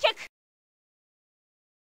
kick.